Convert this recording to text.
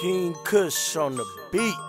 King Kush on the beat.